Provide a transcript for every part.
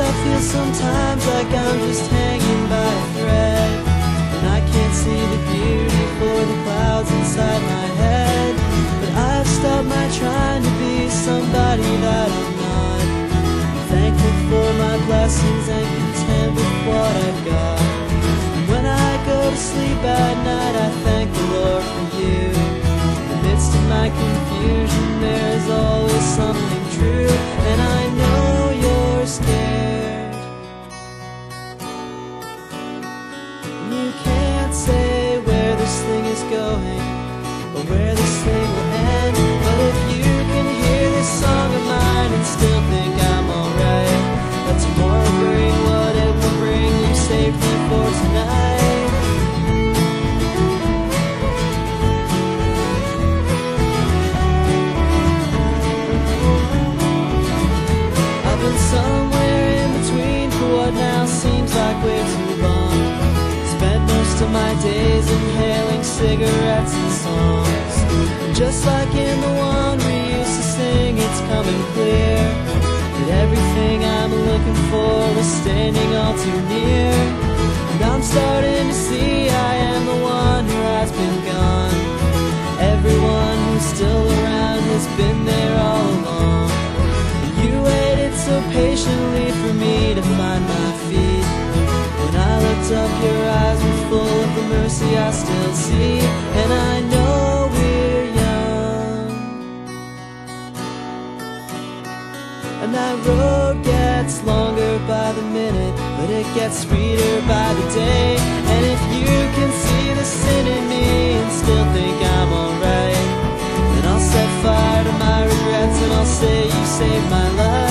I feel sometimes like I'm just hanging by a thread. And I can't see the beauty for the clouds inside my head. But I've stopped my trying to be somebody that I'm not. I'm thankful for my blessings and content with what I've got. And when I go to sleep at night, My days inhaling cigarettes and songs. Just like in the one we used to sing, it's coming clear that everything I'm looking for is standing all too near. And I'm starting to see mercy I still see. And I know we're young. And that road gets longer by the minute, but it gets sweeter by the day. And if you can see the sin in me and still think I'm alright, then I'll set fire to my regrets and I'll say you saved my life.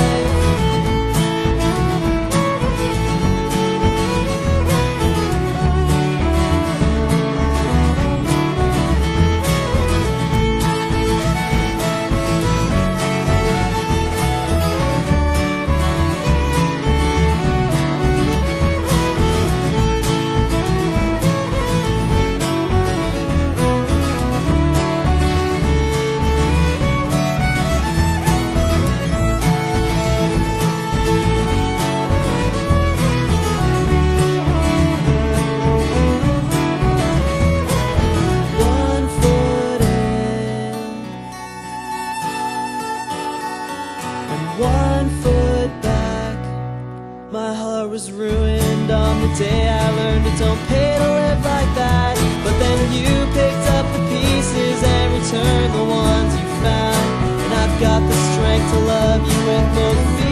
One foot back. My heart was ruined on the day I learned it don't pay to live like that. But then you picked up the pieces and returned the ones you found. And I've got the strength to love you with both feet.